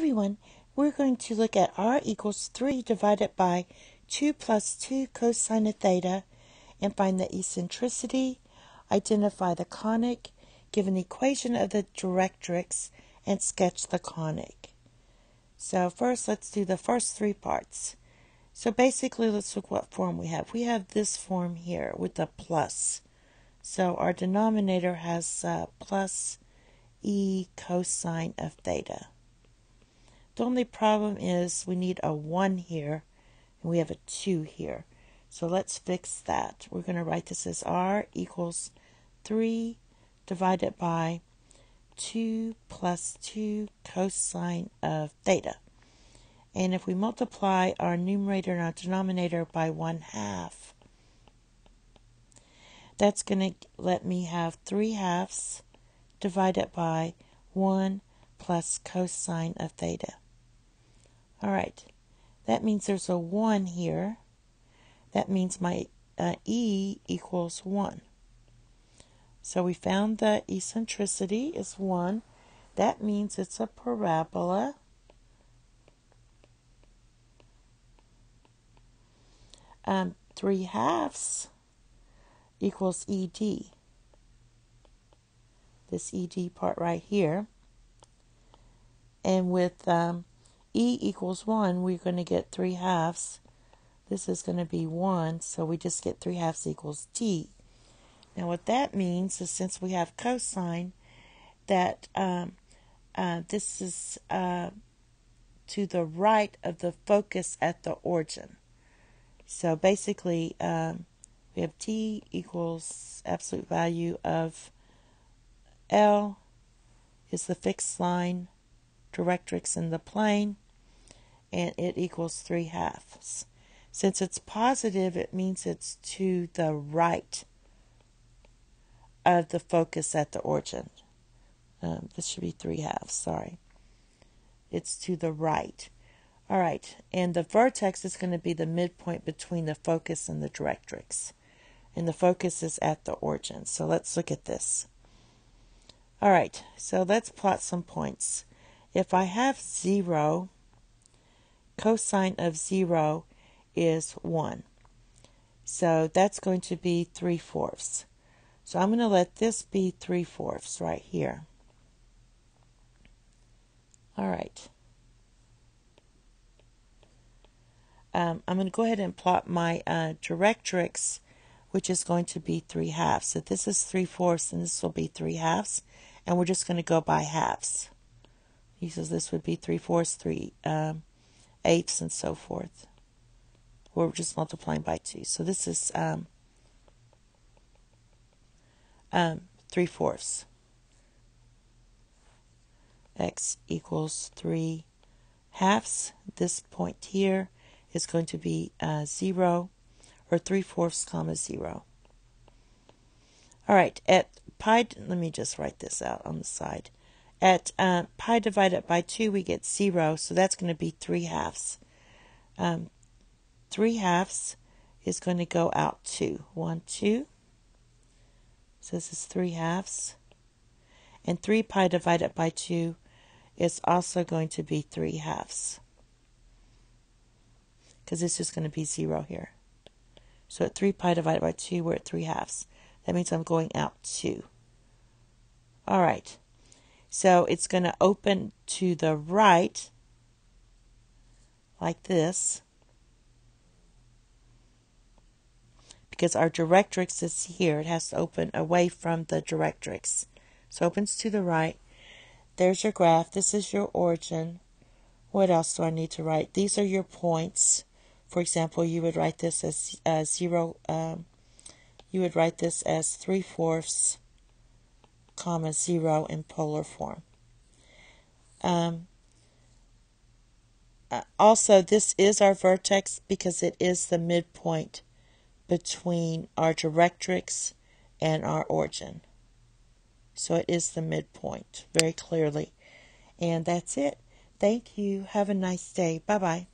everyone, we're going to look at r equals 3 divided by 2 plus 2 cosine of theta and find the eccentricity, identify the conic, give an equation of the directrix, and sketch the conic. So first let's do the first three parts. So basically let's look what form we have. We have this form here with a plus. So our denominator has uh, plus e cosine of theta. The only problem is we need a 1 here and we have a 2 here. So let's fix that. We're going to write this as r equals 3 divided by 2 plus 2 cosine of theta. And if we multiply our numerator and our denominator by 1 half, that's going to let me have 3 halves divided by 1 plus cosine of theta. All right, that means there's a 1 here. That means my uh, E equals 1. So we found the eccentricity is 1. That means it's a parabola. Um, 3 halves equals ED. This ED part right here. And with um, E equals 1, we're going to get 3 halves. This is going to be 1, so we just get 3 halves equals D. Now what that means is since we have cosine, that um, uh, this is uh, to the right of the focus at the origin. So basically, um, we have t equals absolute value of L is the fixed line directrix in the plane, and it equals 3 halves. Since it's positive, it means it's to the right of the focus at the origin. Um, this should be 3 halves, sorry. It's to the right. All right, and the vertex is going to be the midpoint between the focus and the directrix. And the focus is at the origin. So let's look at this. All right, so let's plot some points. If I have 0, cosine of 0 is 1. So that's going to be 3 fourths. So I'm going to let this be 3 fourths right here. All right. Um, I'm going to go ahead and plot my uh, directrix, which is going to be 3 halves. So this is 3 fourths and this will be 3 halves. And we're just going to go by halves. He says this would be 3 fourths, 3 um, eighths, and so forth. We're just multiplying by 2. So this is um, um, 3 fourths. x equals 3 halves. This point here is going to be uh, 0 or 3 fourths comma 0. All right, at pi, let me just write this out on the side. At uh, pi divided by 2, we get 0, so that's going to be 3 halves. Um, 3 halves is going to go out 2. 1, 2. So this is 3 halves. And 3 pi divided by 2 is also going to be 3 halves. Because it's just going to be 0 here. So at 3 pi divided by 2, we're at 3 halves. That means I'm going out 2. All right. So it's going to open to the right like this because our directrix is here. It has to open away from the directrix. So opens to the right. There's your graph. This is your origin. What else do I need to write? These are your points. For example, you would write this as uh, zero. Um, you would write this as three fourths comma 0 in polar form. Um, uh, also, this is our vertex because it is the midpoint between our directrix and our origin. So it is the midpoint very clearly. And that's it. Thank you. Have a nice day. Bye bye.